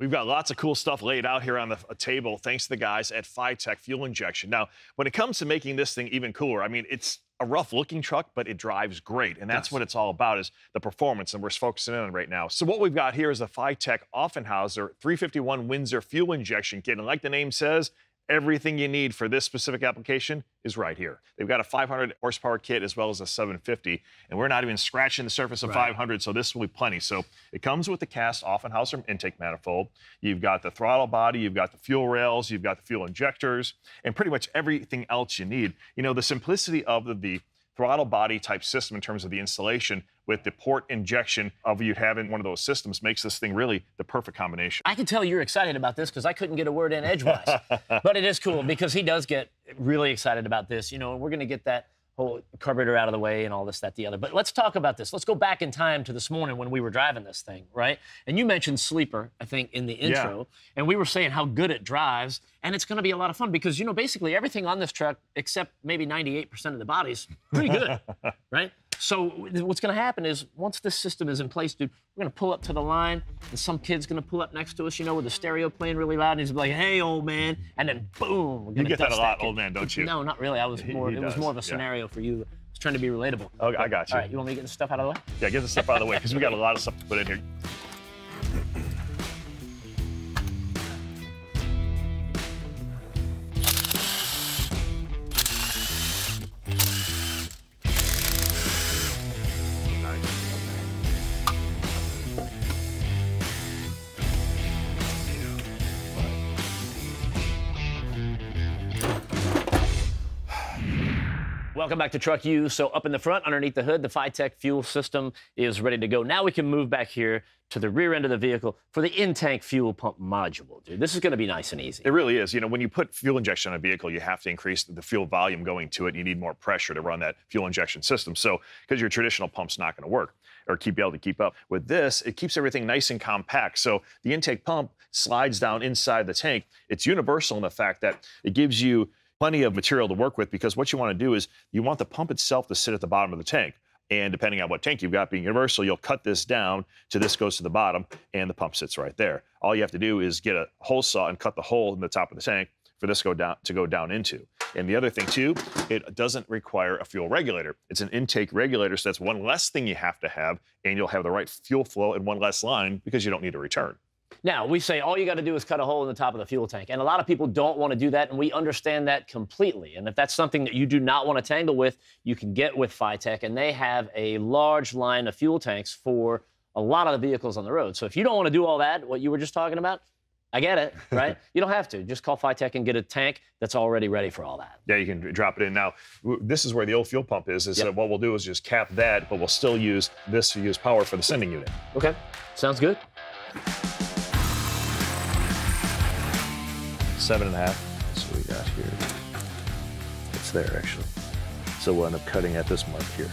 We've got lots of cool stuff laid out here on the uh, table thanks to the guys at FiTech Fuel Injection. Now, when it comes to making this thing even cooler, I mean, it's a rough looking truck, but it drives great. And that's Yes. what it's all about is the performance. And we're focusing in on right now. So what we've got here is a FiTech Offenhauser 351 Windsor fuel injection kit. And like the name says, everything you need for this specific application is right here. They've got a 500 horsepower kit as well as a 750. And we're not even scratching the surface of Right. 500, so this will be plenty. So it comes with the cast Offenhauser intake manifold. You've got the throttle body, you've got the fuel rails, you've got the fuel injectors, and pretty much everything else you need. You know, the simplicity of the, the throttle body type system in terms of the installation with the port injection of you having one of those systems makes this thing really the perfect combination. I can tell you're excited about this because I couldn't get a word in edgewise. but it is cool because he does get really excited about this, you know, and we're going to get that carburetor out of the way and all this, that, the other. But let's talk about this. Let's go back in time to this morning when we were driving this thing, right? And you mentioned sleeper, I think, in the intro, and we were saying how good it drives, and it's going to be a lot of fun because, you know, basically everything on this truck, except maybe 98% of the body's pretty good, right? So what's going to happen is once this system is in place, dude, we're going to pull up to the line, and some kid's going to pull up next to us, you know, with the stereo playing really loud, and he's like, "Hey, old man," and then boom, we're You gonna get that a lot, kid. old man, don't you? No, not really. I was more. he it was more of a yeah. scenario for you. I was trying to be relatable. Okay, I got you. All right, you want me to get the stuff out of the way? Yeah, get the stuff out of the way because we got a lot of stuff to put in here. Welcome back to Truck U. So up in the front, underneath the hood, the FiTech fuel system is ready to go. Now we can move back here to the rear end of the vehicle for the in-tank fuel pump module, dude. This is going to be nice and easy. It really is. You know, when you put fuel injection on a vehicle, you have to increase the fuel volume going to it. You need more pressure to run that fuel injection system. So, because your traditional pump's not going to work or keep be able to keep up. With this, it keeps everything nice and compact. So the in-tank pump slides down inside the tank. It's universal in the fact that it gives you plenty of material to work with because what you want to do is you want the pump itself to sit at the bottom of the tank. And depending on what tank you've got being universal, you'll cut this down to this goes to the bottom and the pump sits right there. All you have to do is get a hole saw and cut the hole in the top of the tank for this go down to go down into. And the other thing too, it doesn't require a fuel regulator. It's an in-tank regulator, so that's one less thing you have to have, and you'll have the right fuel flow and one less line because you don't need a return. Now, we say all you got to do is cut a hole in the top of the fuel tank. And a lot of people don't want to do that, and we understand that completely. And if that's something that you do not want to tangle with, you can get with FiTech, and they have a large line of fuel tanks for a lot of the vehicles on the road. So if you don't want to do all that, what you were just talking about, I get it, right? you don't have to. Just call FiTech and get a tank that's already ready for all that. Yeah, you can drop it in. Now, this is where the old fuel pump is. Is Yep. that what we'll do is just cap that, but we'll still use this to use power for the sending unit. Okay, sounds good. Seven and a half. That's what we got here. It's there actually. So we'll end up cutting at this mark here.